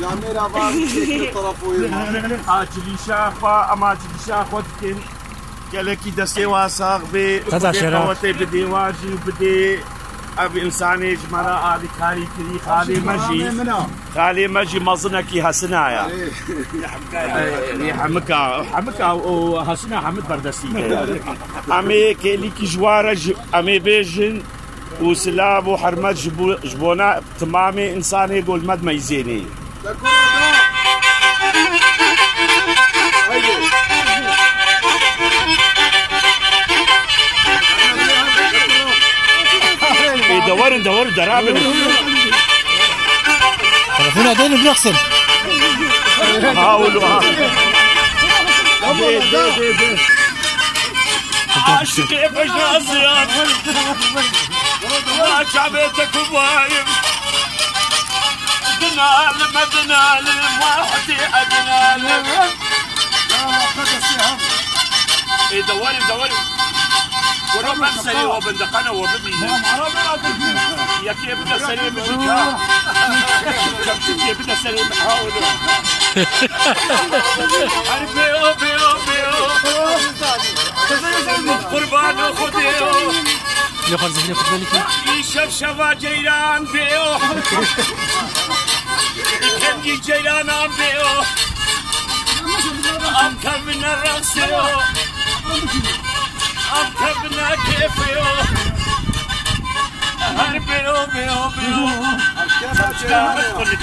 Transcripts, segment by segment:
جاميرا بان طرف ويما ئاجلی شاخوا ئەماجلی شاخۆتکن گەلێکی دەستێ واساغ بێ قەزا شێرا. ئەوەتەی بدێواژی و بدێ ئەب ئینسانێک مەرە ئالیکاری کردی خاڵێ مەژی خاڵێ مەژی مەزنەکی هەسنایە حمکە حمکە و هەسنا حمد بەردەستی ئەمێ کێلیکی ژوارە ئەمێ بێژن و سلاب و حرمەت ji bo- ji bona timamê insanê golmed meyzênê Ê dewerin dewer derabin تلفون هذول بنغسل حاولوا عاشق بجنا زياد ما شعبتك وايم دنا لمدنا للواحد ادنا لم إيه دوري دوري ورا بنسلي وبندقنا وبدي يا كيف بدنا سليم بشكا كيف بدنا سليم حاولوا بيو بيو بيو قربان خديو يخرج زين ياخذ بالك يشف شفا جيران بيو يكمي جيران عم بيو عم كمنا رأسيو عم كمنا كيفيو هر بيو بيو بيو كل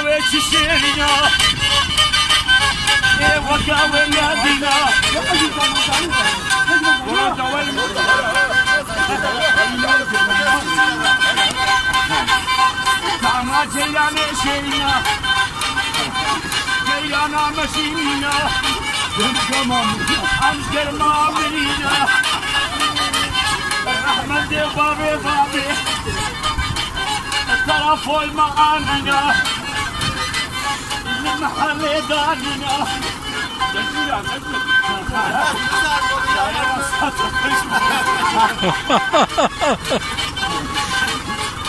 هنا وتشيرنا إيه وكا ولادنا ورد كما جيلان شينا جيلانا مشينا أمجر ما منينا أحمد بابي بابي 哈哈哈哈哈！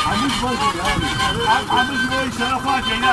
俺们是过去的，俺俺们是过去的，花钱养。